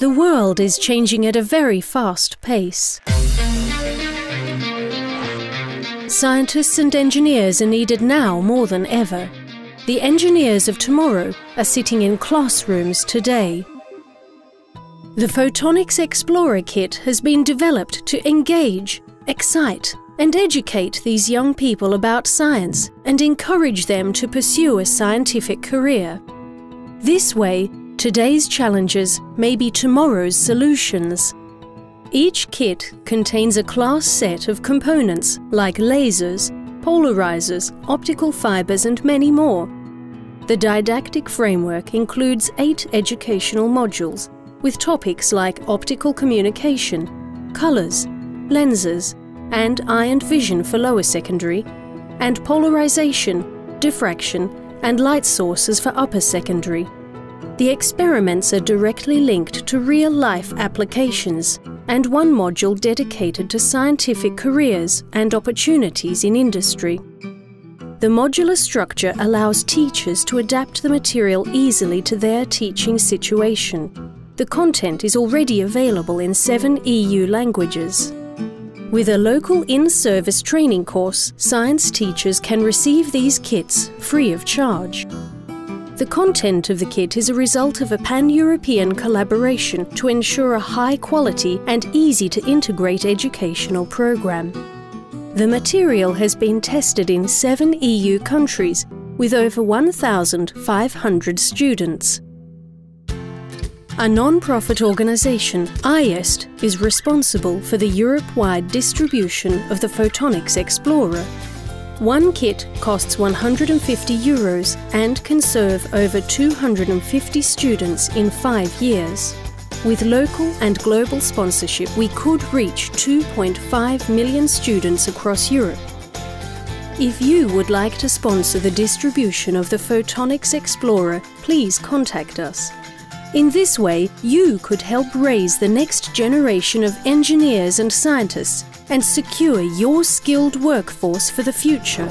The world is changing at a very fast pace. Scientists and engineers are needed now more than ever. The engineers of tomorrow are sitting in classrooms today. The Photonics Explorer kit has been developed to engage, excite, and educate these young people about science and encourage them to pursue a scientific career. This way, today's challenges may be tomorrow's solutions. Each kit contains a class set of components like lasers, polarizers, optical fibers, and many more. The didactic framework includes eight educational modules with topics like optical communication, colours, lenses, and eye and vision for lower secondary, and polarization, diffraction, and light sources for upper secondary. The experiments are directly linked to real-life applications and one module dedicated to scientific careers and opportunities in industry. The modular structure allows teachers to adapt the material easily to their teaching situation. The content is already available in seven EU languages. With a local in-service training course, science teachers can receive these kits free of charge. The content of the kit is a result of a pan-European collaboration to ensure a high quality and easy to integrate educational program. The material has been tested in seven EU countries with over 1,500 students. A non-profit organisation, EYEST, is responsible for the Europe-wide distribution of the Photonics Explorer. One kit costs 150 euros and can serve over 250 students in five years. With local and global sponsorship, we could reach 2.5 million students across Europe. If you would like to sponsor the distribution of the Photonics Explorer, please contact us. In this way, you could help raise the next generation of engineers and scientists and secure your skilled workforce for the future.